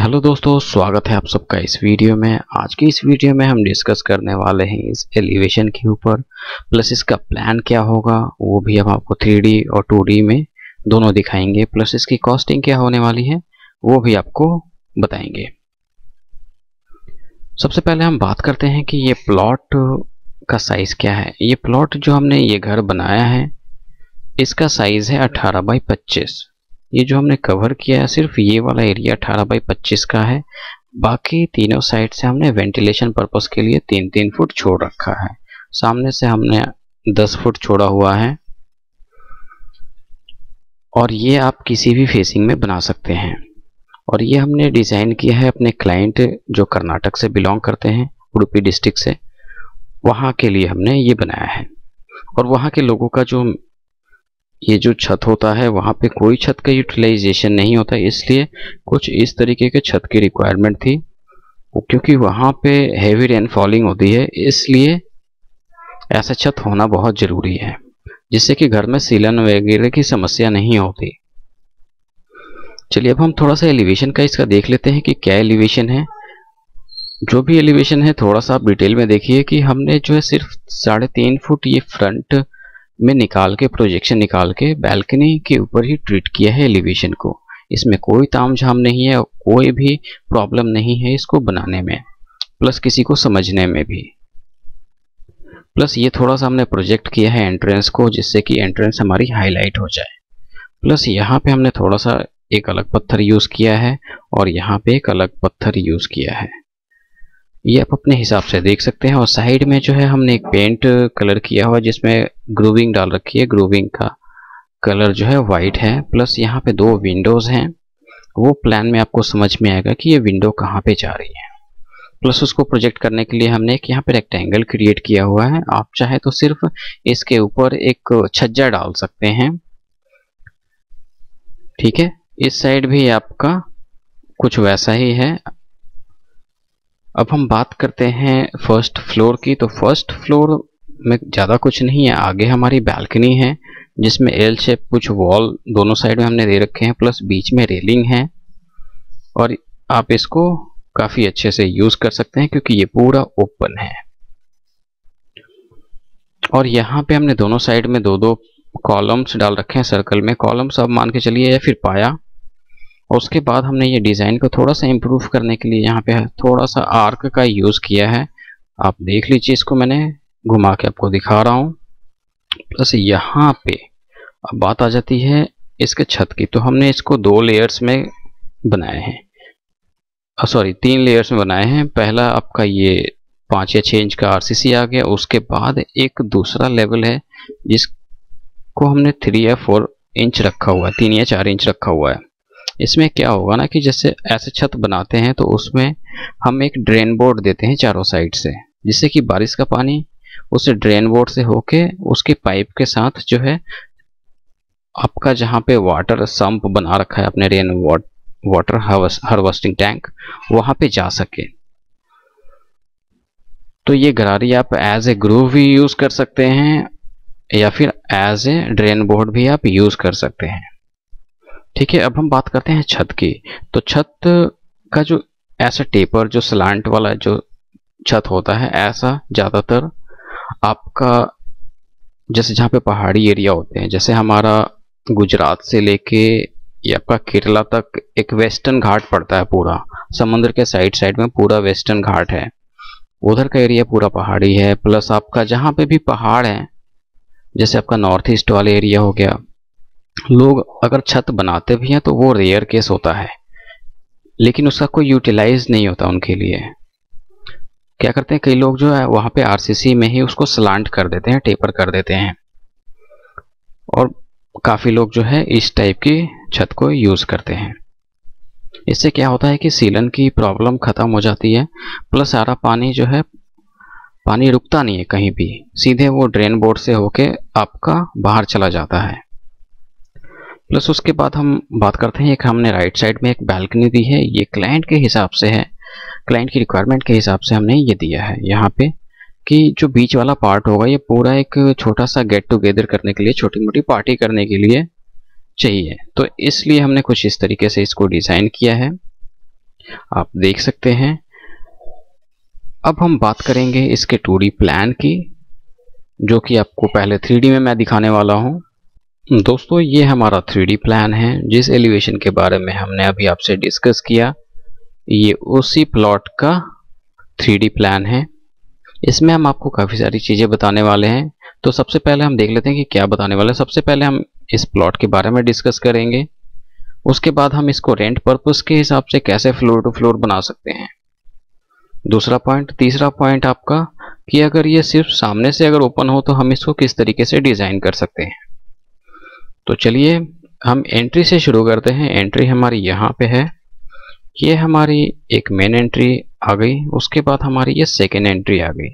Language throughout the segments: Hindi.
हेलो दोस्तों, स्वागत है आप सबका इस वीडियो में। आज की इस वीडियो में हम डिस्कस करने वाले हैं इस एलिवेशन के ऊपर, प्लस इसका प्लान क्या होगा, वो भी हम आपको थ्री और टू में दोनों दिखाएँगे, प्लस इसकी कॉस्टिंग क्या होने वाली है, वो भी आपको बताएँगे। सबसे पहले हम बात करते हैं कि ये प्लॉट का साइज़ क्या है। ये प्लॉट जो हमने ये घर बनाया है, इसका साइज़ है अठारह बाई पच्चीस। ये जो हमने कवर किया है, सिर्फ़ ये वाला एरिया 18 बाई 25 का है। बाकी तीनों साइड से हमने वेंटिलेशन पर्पस के लिए तीन तीन फुट छोड़ रखा है। सामने से हमने 10 फुट छोड़ा हुआ है। और ये आप किसी भी फेसिंग में बना सकते हैं। और ये हमने डिज़ाइन किया है अपने क्लाइंट जो कर्नाटक से बिलोंग करते हैं, उडुपी डिस्ट्रिक्ट से। वहाँ के लिए हमने ये बनाया है। और वहाँ के लोगों का जो ये जो छत होता है, वहाँ पे कोई छत का यूटिलाइजेशन नहीं होता, इसलिए कुछ इस तरीके के छत की रिक्वायरमेंट थी। क्योंकि वहाँ पे हैवी रेन फॉलिंग होती है, इसलिए ऐसा छत होना बहुत ज़रूरी है, जिससे कि घर में सीलन वगैरह की समस्या नहीं होती। चलिए अब हम थोड़ा सा एलिवेशन का इसका देख लेते हैं कि क्या एलिवेशन है। जो भी एलिवेशन है, थोड़ा सा आप डिटेल में देखिए कि हमने जो है सिर्फ़ साढ़े तीन फुट ये फ्रंट में निकाल के प्रोजेक्शन निकाल के बैल्कनी के ऊपर ही ट्रीट किया है एलिवेशन को। इसमें कोई ताम झाम नहीं है, कोई भी प्रॉब्लम नहीं है इसको बनाने में प्लस किसी को समझने में भी। प्लस ये थोड़ा सा हमने प्रोजेक्ट किया है एंट्रेंस को, जिससे कि एंट्रेंस हमारी हाईलाइट हो जाए। प्लस यहाँ पे हमने थोड़ा सा एक अलग पत्थर यूज़ किया है, और यहाँ पे एक अलग पत्थर यूज़ किया है। ये आप अपने हिसाब से देख सकते हैं और साइड में जो है हमने एक पेंट कलर किया हुआ जिसमें ग्रूविंग डाल रखी है, ग्रूविंग का कलर जो है वाइट है, प्लस यहाँ पे दो विंडोज़ हैं। वो प्लान में आपको समझ में आएगा कि ये विंडो कहाँ पे जा रही है। प्लस उसको प्रोजेक्ट करने के लिए हमने एक यहाँ पे रेक्टेंगल क्रिएट किया हुआ है। आप चाहे तो सिर्फ़ इसके ऊपर एक छज्जा डाल सकते हैं। ठीक है? इस साइड भी आपका कुछ वैसा ही है। अब हम बात करते हैं फ़र्स्ट फ्लोर की। तो फ़र्स्ट फ्लोर में ज़्यादा कुछ नहीं है, आगे हमारी बैल्कनी है, जिसमें एल शेप कुछ वॉल दोनों साइड में हमने दे रखे हैं प्लस बीच में रेलिंग है। और आप इसको काफ़ी अच्छे से यूज़ कर सकते हैं, क्योंकि ये पूरा ओपन है। और यहाँ पे हमने दोनों साइड में दो दो कॉलम्स डाल रखे हैं सर्कल में। कॉलम्स आप मान के चलिए या फिर पाया और उसके बाद हमने ये डिज़ाइन को थोड़ा सा इम्प्रूव करने के लिए यहाँ पे थोड़ा सा आर्क का यूज़ किया है। आप देख लीजिए इसको मैंने घुमा के आपको दिखा रहा हूँ। प्लस यहाँ पे अब बात आ जाती है इसके छत की। तो हमने इसको दो लेयर्स में बनाए हैं। सॉरी तीन लेयर्स में बनाए हैं। पहला आपका ये पाँच या छः इंच का आरसीसी आ गया। उसके बाद एक दूसरा लेवल है जिसको हमने थ्री या फोर इंच रखा हुआ है, तीन या चार इंच रखा हुआ है। इसमें क्या होगा ना कि जैसे ऐसे छत बनाते हैं तो उसमें हम एक ड्रेन बोर्ड देते हैं चारों साइड से, जिससे कि बारिश का पानी उस ड्रेन बोर्ड से होके उसके पाइप के साथ जो है आपका जहाँ पे वाटर संप बना रखा है अपने रेन वाटर हार्वेस्टिंग टैंक वहाँ पे जा सके। तो ये गरारी आप एज ए ग्रूव भी यूज़ कर सकते हैं या फिर एज ए ड्रेन बोर्ड भी आप यूज़ कर सकते हैं। ठीक है, अब हम बात करते हैं छत की। तो छत का जो ऐसा टेपर, जो सलांट वाला जो छत होता है, ऐसा ज़्यादातर आपका, जैसे जहाँ पे पहाड़ी एरिया होते हैं, जैसे हमारा गुजरात से लेके या आपका केरला तक एक वेस्टर्न घाट पड़ता है पूरा। समुद्र के साइड साइड में पूरा वेस्टर्न घाट है। उधर का एरिया पूरा पहाड़ी है प्लस आपका जहाँ पे भी पहाड़ है, जैसे आपका नॉर्थ ईस्ट वाला एरिया हो गया लोग अगर छत बनाते भी हैं तो वो रेयर केस होता है, लेकिन उसका कोई यूटिलाइज नहीं होता उनके लिए। क्या करते हैं, कई लोग जो है वहाँ पे आरसीसी में ही उसको सलांट कर देते हैं टेपर कर देते हैं। और काफ़ी लोग जो है इस टाइप की छत को यूज़ करते हैं। इससे क्या होता है कि सीलन की प्रॉब्लम ख़त्म हो जाती है प्लस सारा पानी जो है, पानी रुकता नहीं है कहीं भी। सीधे वो ड्रेन बोर्ड से होके आपका बाहर चला जाता है। प्लस उसके बाद हम बात करते हैं, एक हमने राइट साइड में एक बैल्कनी दी है, ये क्लाइंट के हिसाब से है। क्लाइंट की रिक्वायरमेंट के हिसाब से हमने ये दिया है यहाँ पे कि जो बीच वाला पार्ट होगा, ये पूरा एक छोटा सा गेट टुगेदर करने के लिए छोटी मोटी पार्टी करने के लिए चाहिए। तो इसलिए हमने कुछ इस तरीके से इसको डिज़ाइन किया है। आप देख सकते हैं। अब हम बात करेंगे इसके टू प्लान की, जो कि आपको पहले थ्री में मैं दिखाने वाला हूँ। दोस्तों, ये हमारा थ्री प्लान है, जिस एलिवेशन के बारे में हमने अभी आपसे डिस्कस किया, ये उसी प्लॉट का थ्री प्लान है। इसमें हम आपको काफ़ी सारी चीज़ें बताने वाले हैं। तो सबसे पहले हम देख लेते हैं कि क्या बताने वाले हैं। सबसे पहले हम इस प्लॉट के बारे में डिस्कस करेंगे। उसके बाद हम इसको रेंट पर्पस के हिसाब से कैसे फ्लोर टू फ्लोर बना सकते हैं। दूसरा पॉइंट तीसरा पॉइंट आपका कि अगर ये सिर्फ़ सामने से अगर ओपन हो तो हम इसको किस तरीके से डिज़ाइन कर सकते हैं। तो चलिए हम एंट्री से शुरू करते हैं। एंट्री हमारी यहाँ पे है। ये हमारी एक मेन एंट्री आ गई। उसके बाद हमारी ये सेकेंड एंट्री आ गई।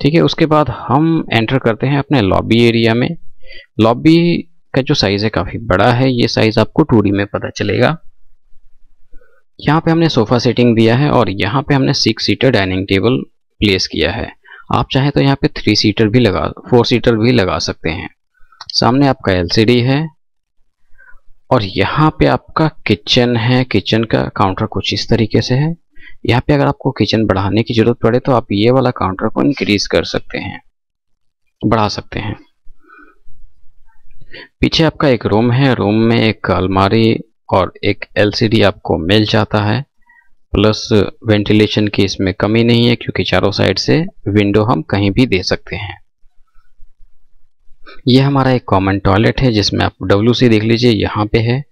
ठीक है, उसके बाद हम एंटर करते हैं अपने लॉबी एरिया में। लॉबी का जो साइज़ है काफ़ी बड़ा है। ये साइज़ आपको टू में पता चलेगा। यहाँ पे हमने सोफ़ा सेटिंग दिया है और यहाँ पे हमने six seater dining table place किया है। आप चाहें तो यहाँ पे थ्री सीटर भी लगा फोर सीटर भी लगा सकते हैं। सामने आपका एलसीडी है। और यहाँ पे आपका किचन है। किचन का काउंटर कुछ इस तरीके से है। यहाँ पे अगर आपको किचन बढ़ाने की ज़रूरत पड़े तो आप ये वाला काउंटर को इंक्रीज कर सकते हैं। बढ़ा सकते हैं। पीछे आपका एक रूम है। रूम में एक अलमारी और एक एलसीडी आपको मिल जाता है। प्लस वेंटिलेशन की इसमें कमी नहीं है, क्योंकि चारों साइड से विंडो हम कहीं भी दे सकते हैं। ये हमारा एक कॉमन टॉयलेट है, जिसमें आप डब्ल्यू सी देख लीजिए, यहाँ पे है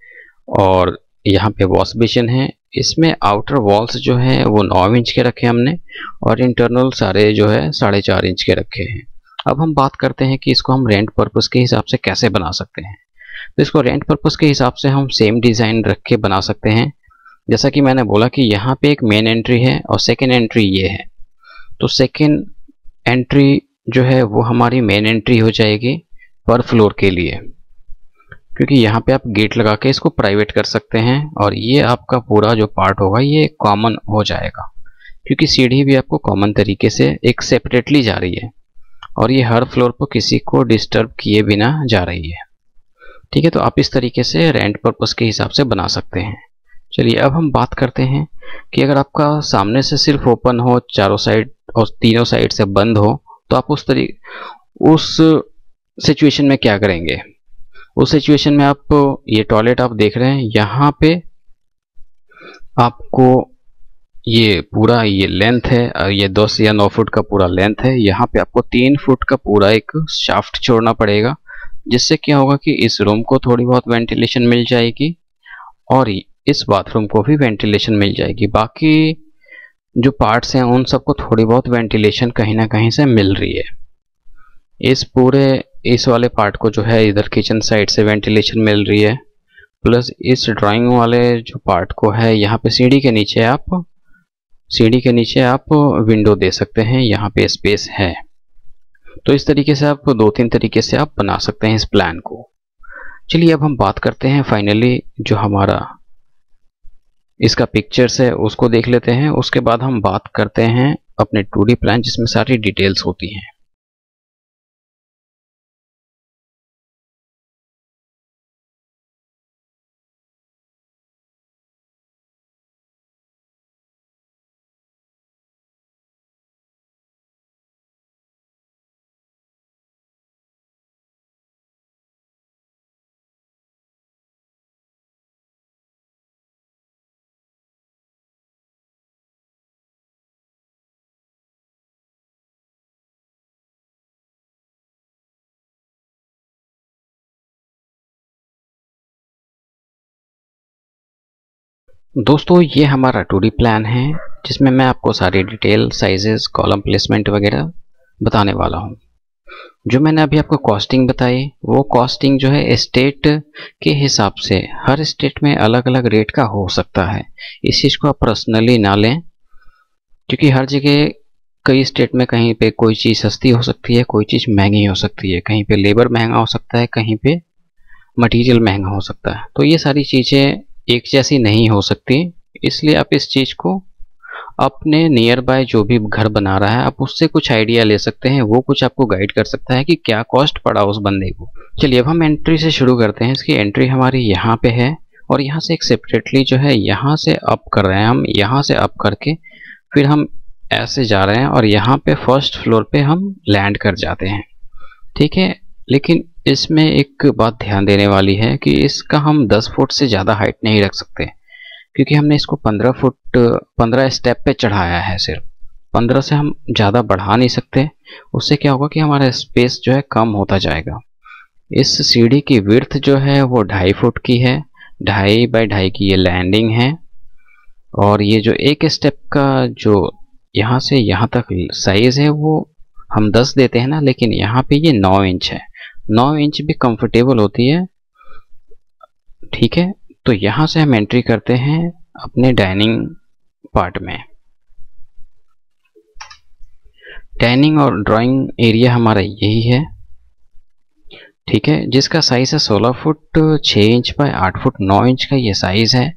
और यहाँ पे वॉश बेसिन है। इसमें आउटर वॉल्स जो है, वो नौ इंच के रखे हमने और इंटरनल सारे जो है, साढ़े चार इंच के रखे हैं। अब हम बात करते हैं कि इसको हम रेंट पर्पस के हिसाब से कैसे बना सकते हैं। तो इसको रेंट पर्पस के हिसाब से हम सेम डिज़ाइन रख के बना सकते हैं। जैसा कि मैंने बोला कि यहाँ पे एक मेन एंट्री है और सेकेंड एंट्री ये है। तो सेकेंड एंट्री जो है वो हमारी मेन एंट्री हो जाएगी पर फ्लोर के लिए। क्योंकि यहाँ पे आप गेट लगा के इसको प्राइवेट कर सकते हैं और ये आपका पूरा जो पार्ट होगा ये कॉमन हो जाएगा। क्योंकि सीढ़ी भी आपको कॉमन तरीके से एक सेपरेटली जा रही है और ये हर फ्लोर पर किसी को डिस्टर्ब किए बिना जा रही है। ठीक है तो आप इस तरीके से रेंट पर्पस के हिसाब से बना सकते हैं। चलिए, अब हम बात करते हैं कि अगर आपका सामने से सिर्फ़ ओपन हो, चारों साइड और तीनों साइड से बंद हो तो आप उस तरीके उस सिचुएशन में क्या करेंगे? उस सिचुएशन में आप, ये टॉयलेट आप देख रहे हैं, यहाँ पे आपको ये पूरा ये लेंथ है ये दस या नौ फुट का पूरा लेंथ है, यहाँ पे आपको तीन फुट का पूरा एक शाफ्ट छोड़ना पड़ेगा, जिससे क्या होगा कि इस रूम को थोड़ी बहुत वेंटिलेशन मिल जाएगी और इस बाथरूम को भी वेंटिलेशन मिल जाएगी। बाकी जो पार्ट्स हैं, उन सबको थोड़ी बहुत वेंटिलेशन कहीं ना कहीं से मिल रही है। इस पूरे, इस वाले पार्ट को जो है, इधर किचन साइड से वेंटिलेशन मिल रही है। प्लस इस ड्राइंग वाले जो पार्ट को है, यहाँ पे सीढ़ी के नीचे आप, सीढ़ी के नीचे आप विंडो दे सकते हैं, यहाँ पे स्पेस है। तो इस तरीके से आप, दो तीन तरीके से आप बना सकते हैं इस प्लान को। चलिए अब हम बात करते हैं फाइनली जो हमारा इसका पिक्चर्स है, उसको देख लेते हैं, उसके बाद हम बात करते हैं अपने टू प्लान जिसमें सारी डिटेल्स होती हैं। दोस्तों, ये हमारा टू प्लान है, जिसमें मैं आपको सारी डिटेल साइजेस कॉलम प्लेसमेंट वगैरह बताने वाला हूँ। जो मैंने अभी आपको कॉस्टिंग बताई, वो कॉस्टिंग जो है स्टेट के हिसाब से हर स्टेट में अलग अलग रेट का हो सकता है। इस चीज़ को आप पर्सनली ना लें, क्योंकि हर जगह कई स्टेट में कहीं पे कोई चीज़ सस्ती हो सकती है, कोई चीज़ महँगी हो सकती है। कहीं पे लेबर महँगा हो सकता है, कहीं पे मटेरियल महँगा हो सकता है। तो ये सारी चीज़ें एक जैसी नहीं हो सकती। इसलिए आप इस चीज़ को अपने नियर बाय जो भी घर बना रहा है, आप उससे कुछ आइडिया ले सकते हैं। वो कुछ आपको गाइड कर सकता है कि क्या कॉस्ट पड़ा उस बंदे को। चलिए, अब हम एंट्री से शुरू करते हैं। इसकी एंट्री हमारी यहाँ पे है और यहाँ से एक सेपरेटली जो है, यहाँ से अप कर रहे हैं हम, यहाँ से अप करके फिर हम ऐसे जा रहे हैं और यहाँ पे फ़र्स्ट फ्लोर पे हम लैंड कर जाते हैं। ठीक है? लेकिन इसमें एक बात ध्यान देने वाली है कि इसका हम 10 फुट से ज़्यादा हाइट नहीं रख सकते, क्योंकि हमने इसको 15 फुट 15 स्टेप पे चढ़ाया है सिर्फ़। 15 से हम ज़्यादा बढ़ा नहीं सकते, उससे क्या होगा कि हमारा स्पेस जो है कम होता जाएगा। इस सीढ़ी की विर्थ जो है वो ढाई फुट की है, ढाई बाई ढाई की ये लैंडिंग है, और ये जो एक स्टेप का जो यहाँ से यहाँ तक साइज़ है वो हम 10 देते हैं ना, लेकिन यहाँ पे ये 9 इंच है। 9 इंच भी कंफर्टेबल होती है। ठीक है तो यहाँ से हम एंट्री करते हैं अपने डाइनिंग पार्ट में। डाइनिंग और ड्राइंग एरिया हमारा यही है। ठीक है, जिसका साइज़ है 16 foot 6 inch by 8 foot 9 inch का ये साइज़ है।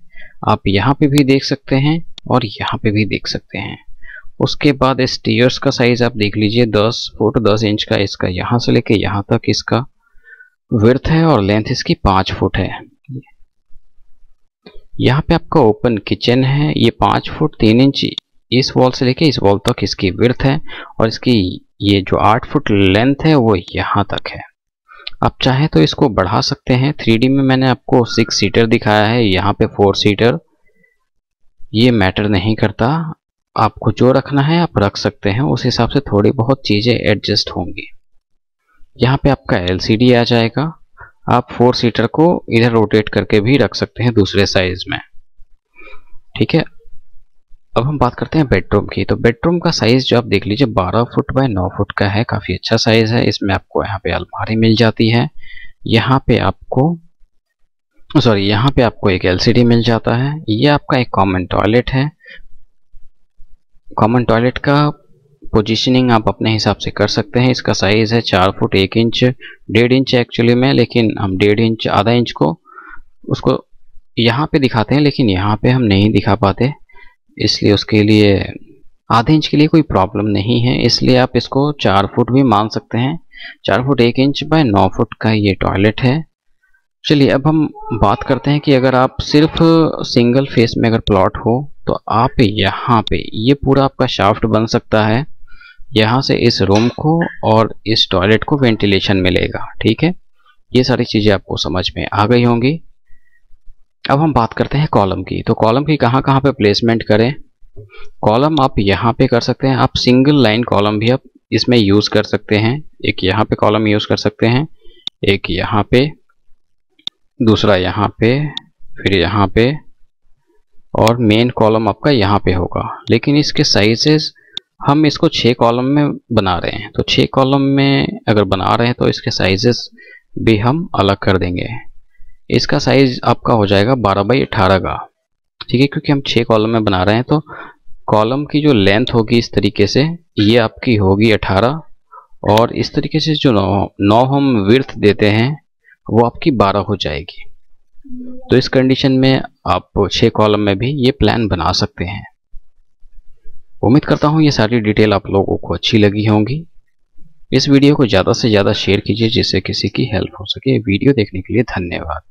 आप यहाँ पे भी देख सकते हैं और यहाँ पे भी देख सकते हैं। उसके बाद स्टीयर्स का साइज़ आप देख लीजिए 10 फुट 10 इंच का इसका, यहाँ से लेके यहाँ तक इसका विर्थ है और लेंथ इसकी 5 फुट है। यहाँ पे आपका ओपन किचन है, ये 5 फुट 3 इंच इस वॉल से लेके इस वॉल तक इसकी विर्थ है और इसकी ये जो 8 फुट लेंथ है वो यहाँ तक है। आप चाहे तो इसको बढ़ा सकते हैं थ्री में मैंने आपको सिक्स सीटर दिखाया है, यहाँ पे फोर सीटर ये मैटर नहीं करता। आपको जो रखना है आप रख सकते हैं, उस हिसाब से थोड़ी बहुत चीज़ें एडजस्ट होंगी। यहाँ पे आपका एलसीडी आ जाएगा। आप फोर सीटर को इधर रोटेट करके भी रख सकते हैं दूसरे साइज़ में। ठीक है? अब हम बात करते हैं बेडरूम की। तो बेडरूम का साइज़ जो आप देख लीजिए 12 फुट बाय 9 फुट का है। काफ़ी अच्छा साइज़ है। इसमें आपको यहाँ पे अलमारी मिल जाती है। यहाँ पे आपको सॉरी यहाँ पे आपको एक एलसीडी मिल जाता है। ये आपका एक कॉमन टॉयलेट है। कॉमन टॉयलेट का पोजीशनिंग आप अपने हिसाब से कर सकते हैं। इसका साइज़ है चार फुट एक इंच, डेढ़ इंच एक्चुअली में, लेकिन हम डेढ़ इंच, आधा इंच को उसको यहाँ पे दिखाते हैं, लेकिन यहाँ पे हम नहीं दिखा पाते। इसलिए उसके लिए आधे इंच के लिए कोई प्रॉब्लम नहीं है। इसलिए आप इसको चार फुट भी मान सकते हैं। चार फुट एक इंच बाय नौ फुट का ये टॉयलेट है। चलिए अब हम बात करते हैं कि अगर आप सिर्फ़ सिंगल फेस में अगर प्लॉट हो तो आप यहाँ पे, ये पूरा आपका शाफ्ट बन सकता है। यहाँ से इस रूम को और इस टॉयलेट को वेंटिलेशन मिलेगा, ठीक है? ये सारी चीज़ें आपको समझ में आ गई होंगी। अब हम बात करते हैं कॉलम की। तो कॉलम की कहाँ कहाँ पे प्लेसमेंट करें? कॉलम आप यहाँ पे कर सकते हैं। आप सिंगल लाइन कॉलम भी आप इसमें यूज़ कर सकते हैं। एक यहाँ पे कॉलम यूज़ कर सकते हैं, एक यहाँ पे, दूसरा यहाँ पे, फिर यहाँ पे। और मेन कॉलम आपका यहाँ पे होगा। लेकिन इसके साइजेस हम इसको छः कॉलम में बना रहे हैं। तो छः कॉलम में अगर बना रहे हैं तो इसके साइजेस भी हम अलग कर देंगे। इसका साइज़ आपका हो जाएगा बारह बाई अठारह का। ठीक है, क्योंकि हम छः कॉलम में बना रहे हैं तो कॉलम की जो लेंथ होगी इस तरीके से, ये आपकी होगी अठारह। और इस तरीके से जो नौ नौ हम विर्थ देते हैं, वो आपकी बारह हो जाएगी। तो इस कंडीशन में आप छः कॉलम में भी ये प्लान बना सकते हैं। उम्मीद करता हूँ ये सारी डिटेल आप लोगों को अच्छी लगी होंगी। इस वीडियो को ज़्यादा से ज़्यादा शेयर कीजिए जिससे किसी की हेल्प हो सके। वीडियो देखने के लिए धन्यवाद।